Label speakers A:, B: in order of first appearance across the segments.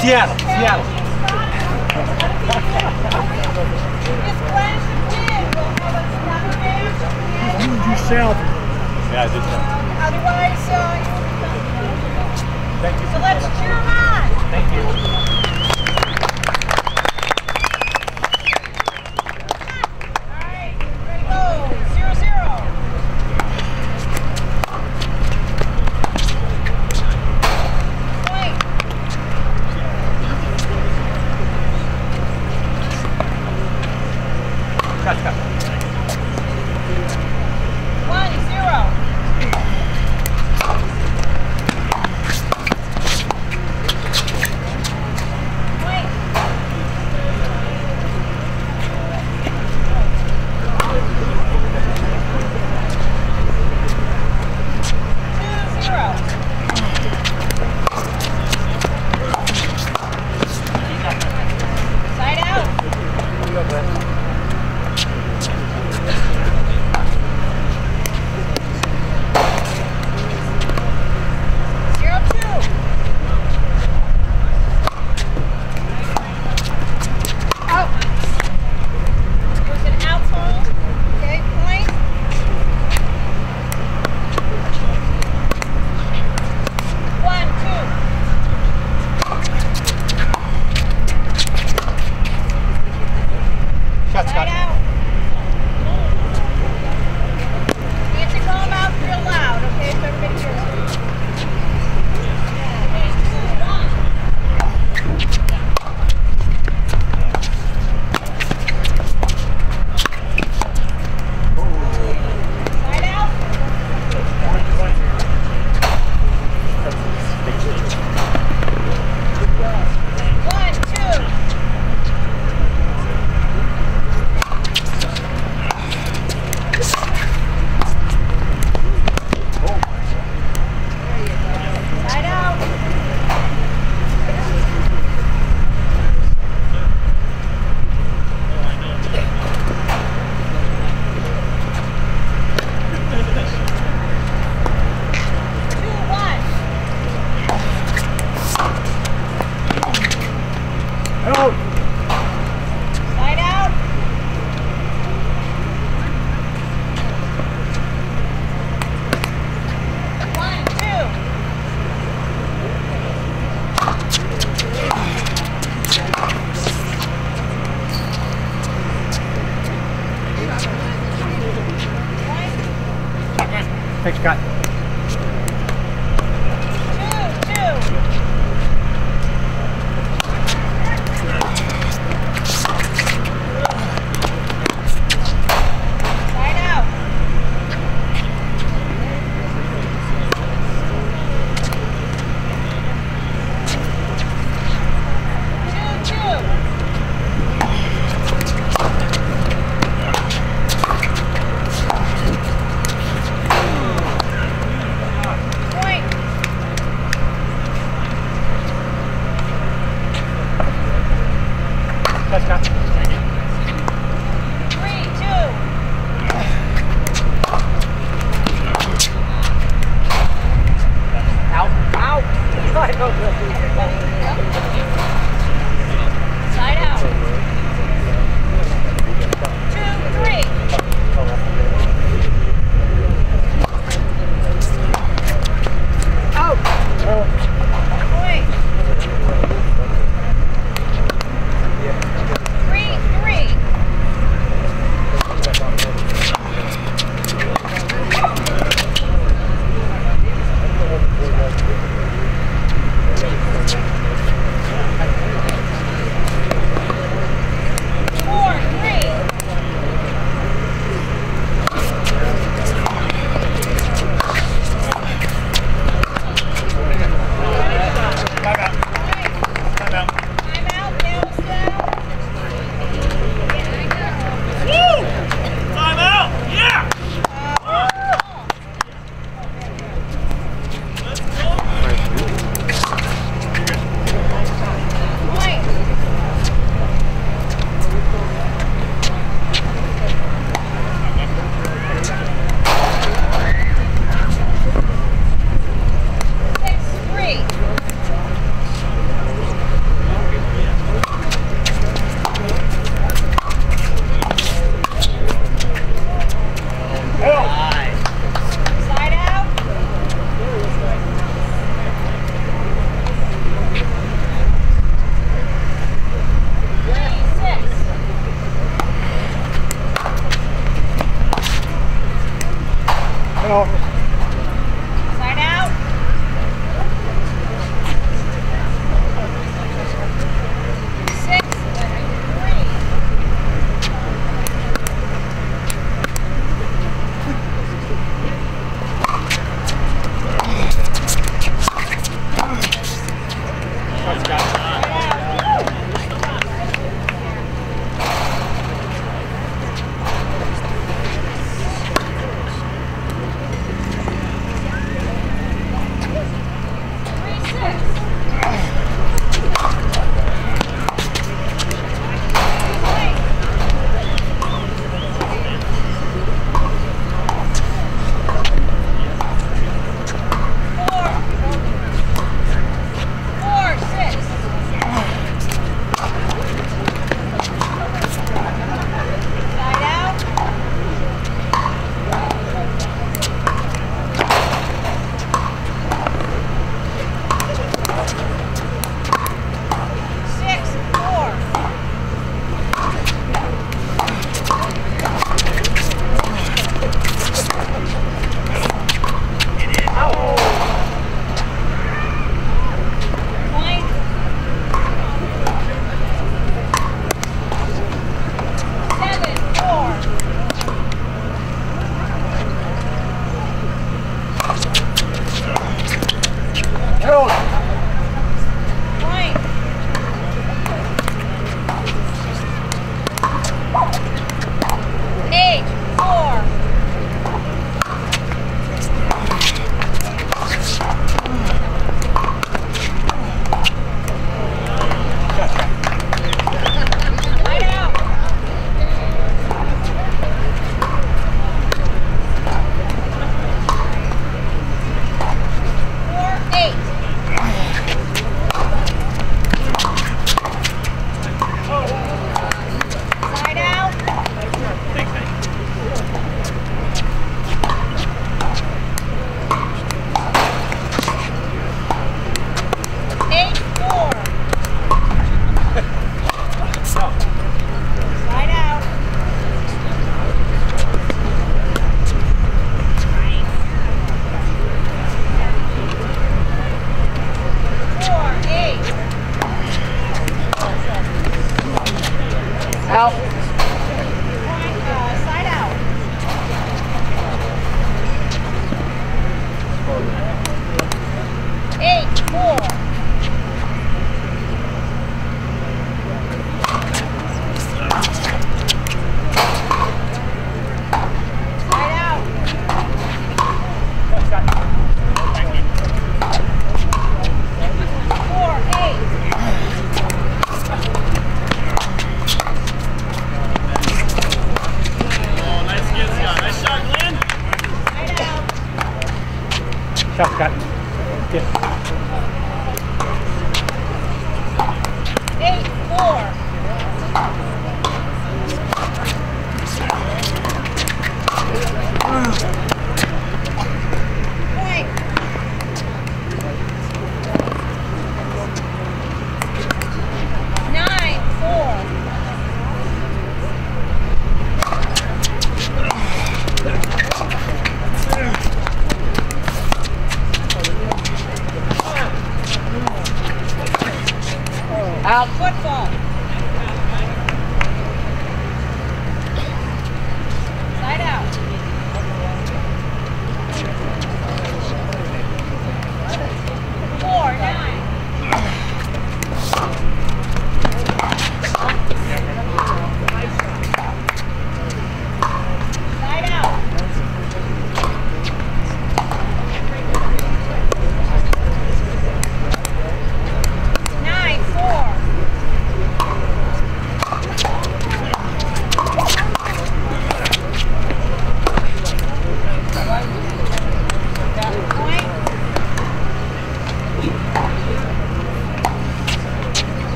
A: Seattle, Seattle.
B: Moved you.
A: Yeah, I did.
C: Otherwise, uh,
A: Thank you.
C: So let's cheer him on.
A: Thank you.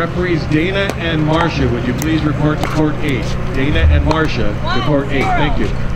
D: Referees Dana and Marcia, would you please report to court eight? Dana and Marcia to court eight. Thank you.